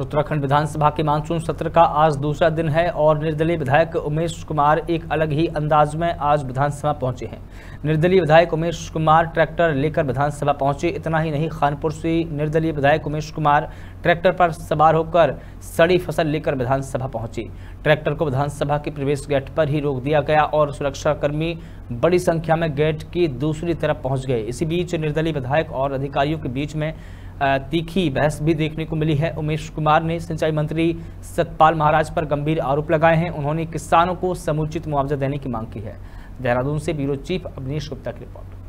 उत्तराखंड विधानसभा के मानसून सत्र का आज दूसरा दिन है और निर्दलीय विधायक उमेश कुमार एक अलग ही अंदाज में आज विधानसभा पहुँचे हैं। निर्दलीय विधायक उमेश कुमार ट्रैक्टर लेकर विधानसभा पहुँचे, इतना ही नहीं, खानपुर से निर्दलीय विधायक उमेश कुमार ट्रैक्टर पर सवार होकर सड़ी फ़सल लेकर विधानसभा पहुँचे। ट्रैक्टर को विधानसभा के प्रवेश गेट पर ही रोक दिया गया और सुरक्षाकर्मी बड़ी संख्या में गेट की दूसरी तरफ़ पहुँच गए। इसी बीच निर्दलीय विधायक और अधिकारियों के बीच में तीखी बहस भी देखने को मिली है। उमेश कुमार ने सिंचाई मंत्री सतपाल महाराज पर गंभीर आरोप लगाए हैं। उन्होंने किसानों को समुचित मुआवजा देने की मांग की है। देहरादून से ब्यूरो चीफ अवनीश गुप्ता की रिपोर्ट।